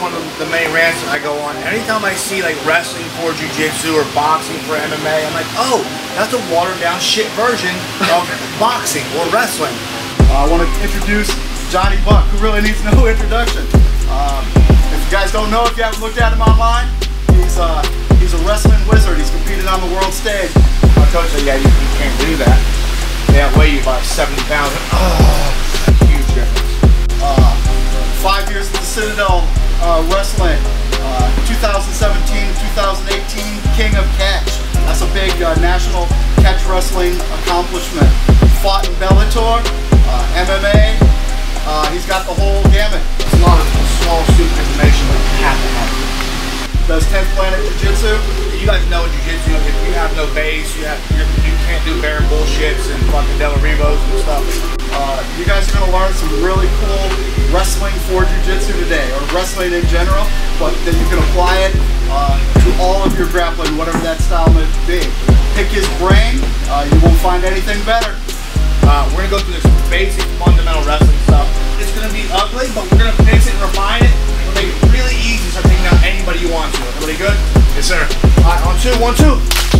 one of the main rants that I go on. Anytime I see like wrestling for jiu-jitsu or boxing for MMA, I'm like, oh, that's a watered down shit version of boxing or wrestling. Uh, I want to introduce Johnny Buck, who really needs no introduction. Um, if you guys don't know, if you haven't looked at him online, he's uh, he's a wrestling wizard. He's competed on the world stage. My coach said, yeah, you, you can't do that. They outweigh you by 70 pounds. Oh, huge difference. Uh, five years at the Citadel uh, Wrestling. Uh, 2017 2018 King of Catch. That's a big uh, national catch wrestling accomplishment. Fought in Bellator, uh, MMA. Uh, he's got the whole gamut. It's a lot of small, stupid information that you have to have. Does 10th Planet Jiu-Jitsu. You guys know in jiu-jitsu, if you have no base, you have you, you can't do bare bullshits and fucking De La Rivas and stuff. Uh, you guys are going to learn some really cool wrestling for jiu-jitsu today, or wrestling in general, but then you can apply it uh, to all of your grappling, whatever that style may be. Pick his brain, uh, you won't find anything better. Uh, we're gonna go through this basic fundamental wrestling stuff. It's gonna be ugly, but we're gonna fix it and refine it. We'll make it really easy so taking out anybody you want to. Everybody good? Yes, sir. All right, on two, one, two.